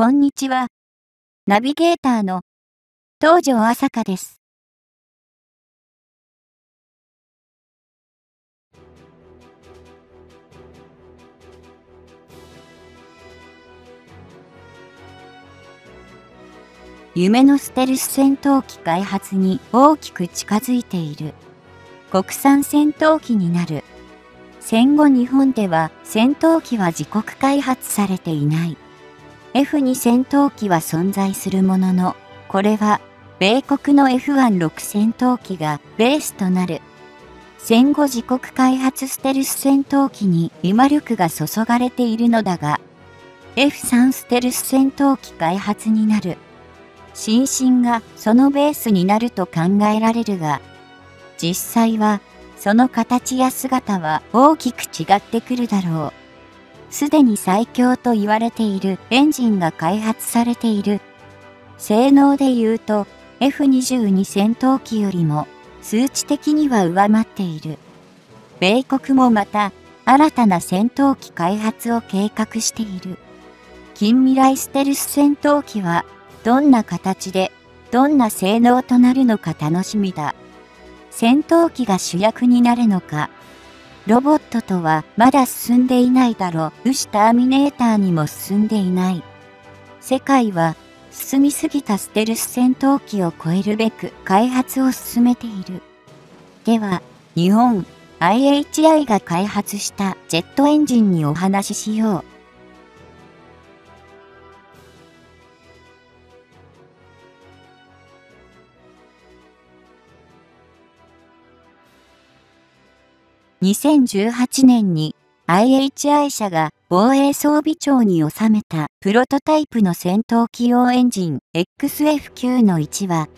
こんにちは。ナビゲーターの東條朝香です。夢のステルス戦闘機開発に大きく近づいている。国産戦闘機になる。戦後日本では戦闘機は自国開発されていない。F2 戦闘機は存在するものの、これは米国の F16 戦闘機がベースとなる。戦後自国開発ステルス戦闘機に今力が注がれているのだが、F3 ステルス戦闘機開発になる。新進がそのベースになると考えられるが、実際はその形や姿は大きく違ってくるだろう。すでに最強と言われているエンジンが開発されている。性能で言うと F22 戦闘機よりも数値的には上回っている。米国もまた新たな戦闘機開発を計画している。近未来ステルス戦闘機はどんな形でどんな性能となるのか楽しみだ。戦闘機が主役になるのかロボットとはまだ進んでいないだろう。ウシターミネーターにも進んでいない。世界は進みすぎたステルス戦闘機を超えるべく開発を進めている。では、日本 IHI が開発したジェットエンジンにお話ししよう。2018年に IHI 社が防衛装備庁に収めたプロトタイプの戦闘機用エンジン XF9 の1は、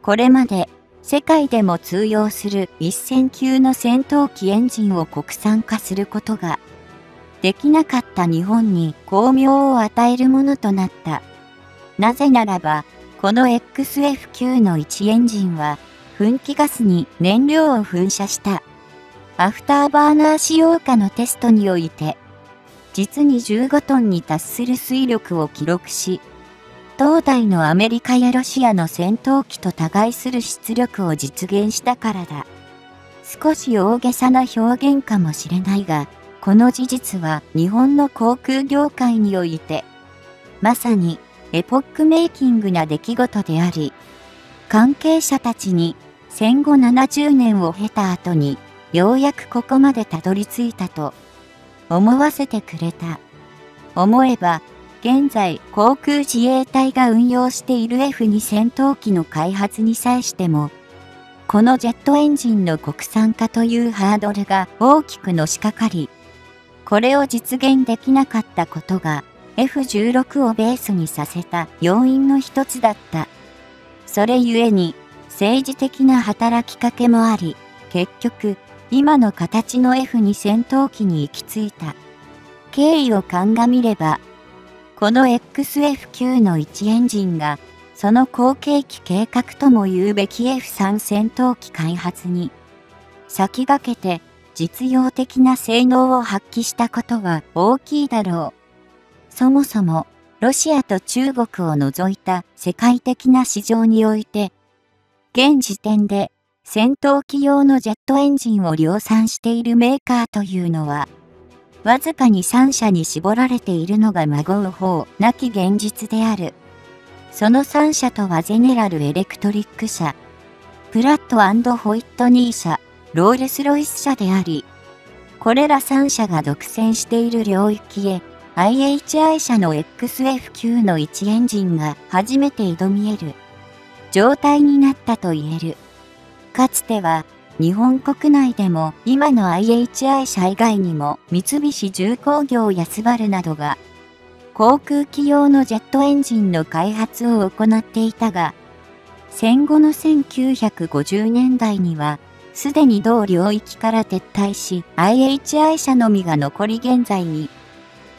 これまで世界でも通用する1000級の戦闘機エンジンを国産化することができなかった日本に巧妙を与えるものとなった。なぜならば、この XF9 の1エンジンは排気ガスに燃料を噴射したアフターバーナー使用下のテストにおいて、実に15トンに達する推力を記録し、当代のアメリカやロシアの戦闘機と互する出力を実現したからだ。少し大げさな表現かもしれないが、この事実は日本の航空業界において、まさにエポックメイキングな出来事であり、関係者たちに戦後70年を経た後にようやくここまでたどり着いたと思わせてくれた。思えば、現在航空自衛隊が運用している F2 戦闘機の開発に際しても、このジェットエンジンの国産化というハードルが大きくのしかかり、これを実現できなかったことが F16 をベースにさせた要因の一つだった。それゆえに政治的な働きかけもあり、結局今の形の F2 戦闘機に行き着いた。経緯を鑑みれば、この XF9 の1エンジンが、その後継機計画とも言うべき F3 戦闘機開発に、先駆けて実用的な性能を発揮したことは大きいだろう。そもそも、ロシアと中国を除いた世界的な市場において、現時点で戦闘機用のジェットエンジンを量産しているメーカーというのは、わずかに3社に絞られているのが孫う方なき現実である。その3社とはゼネラルエレクトリック社、プラットホイットニー社、ロールスロイス社であり、これら3社が独占している領域へ IHI 社の XF9 の1エンジンが初めて挑み得る状態になったと言える。かつては日本国内でも今の IHI 社以外にも三菱重工業やスバルなどが航空機用のジェットエンジンの開発を行っていたが戦後の1950年代にはすでに同領域から撤退し IHI 社のみが残り現在に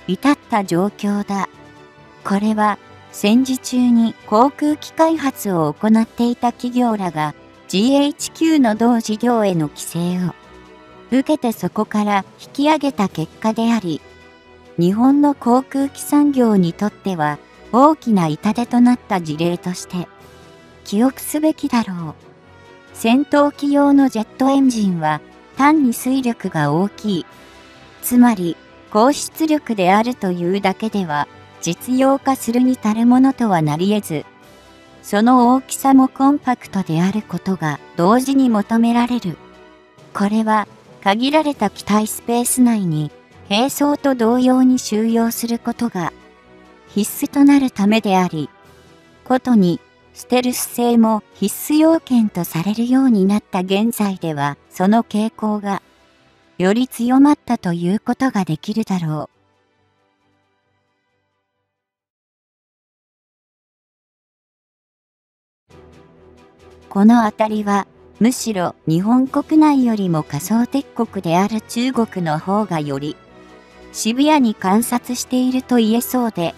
至った状況だ。これは戦時中に航空機開発を行っていた企業らが GHQ の同事業への規制を受けてそこから引き上げた結果であり、日本の航空機産業にとっては大きな痛手となった事例として、記憶すべきだろう。戦闘機用のジェットエンジンは単に水力が大きい。つまり、高出力であるというだけでは実用化するに足るものとはなり得ず、その大きさもコンパクトであることが同時に求められる。これは限られた機体スペース内に並走と同様に収容することが必須となるためであり、ことにステルス性も必須要件とされるようになった現在ではその傾向がより強まったということができるだろう。この辺りは、むしろ日本国内よりも仮想敵国である中国の方がより渋谷に観察していると言えそうで、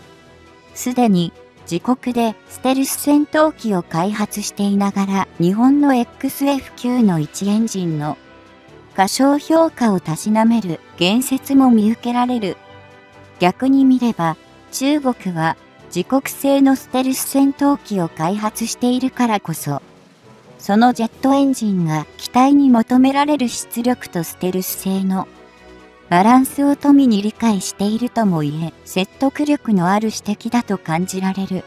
すでに自国でステルス戦闘機を開発していながら日本の XF9 の1エンジンの過小評価をたしなめる言説も見受けられる。逆に見れば中国は自国製のステルス戦闘機を開発しているからこそそのジェットエンジンが機体に求められる出力とステルス性のバランスを富に理解しているとも言え、説得力のある指摘だと感じられる。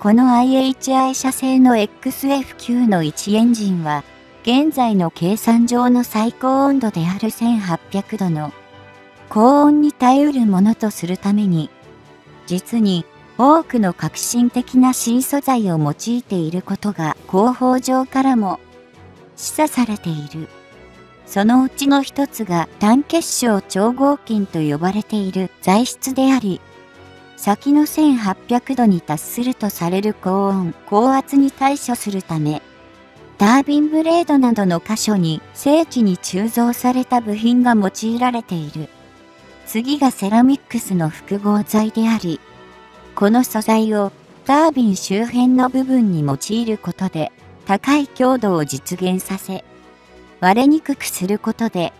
この IHI 社製の XF9 の1エンジンは、現在の計算上の最高温度である1800度の高温に耐えうるものとするために、実に多くの革新的な新素材を用いていることが広報上からも示唆されている。そのうちの一つが単結晶超合金と呼ばれている材質であり、先の1800度に達するとされる高温、高圧に対処するため、タービンブレードなどの箇所に精緻に鋳造された部品が用いられている。次がセラミックスの複合材であり、この素材をタービン周辺の部分に用いることで高い強度を実現させ、割れにくくすることで、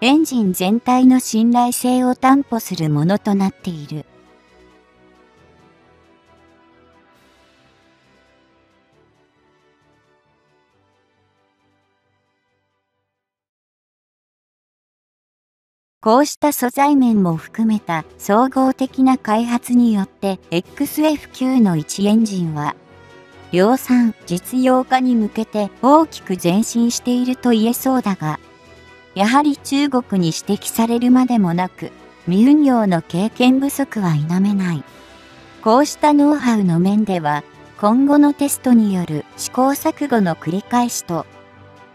エンジン全体の信頼性を担保するものとなっている。こうした素材面も含めた総合的な開発によって XF9 の1エンジンは量産実用化に向けて大きく前進していると言えそうだがやはり中国に指摘されるまでもなく未運用の経験不足は否めない。こうしたノウハウの面では今後のテストによる試行錯誤の繰り返しと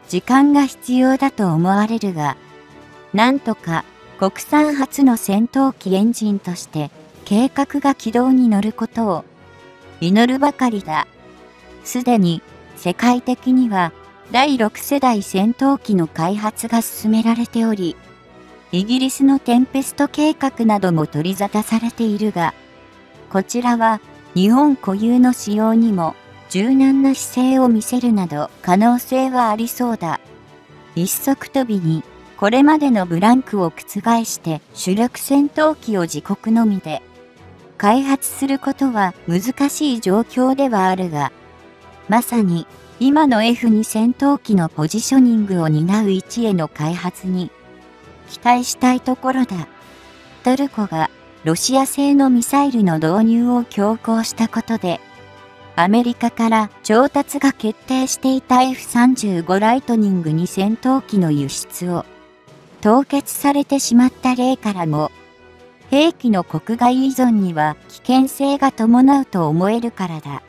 時間が必要だと思われるがなんとか国産初の戦闘機エンジンとして計画が軌道に乗ることを祈るばかりだ。すでに世界的には第6世代戦闘機の開発が進められており、イギリスのテンペスト計画なども取り沙汰されているが、こちらは日本固有の使用にも柔軟な姿勢を見せるなど可能性はありそうだ。一足飛びにこれまでのブランクを覆して主力戦闘機を自国のみで開発することは難しい状況ではあるが、まさに今の F2 戦闘機のポジショニングを担う位置への開発に期待したいところだ。トルコがロシア製のミサイルの導入を強行したことで、アメリカから調達が決定していた F35 ライトニング2戦闘機の輸出を凍結されてしまった例からも、兵器の国外依存には危険性が伴うと思えるからだ。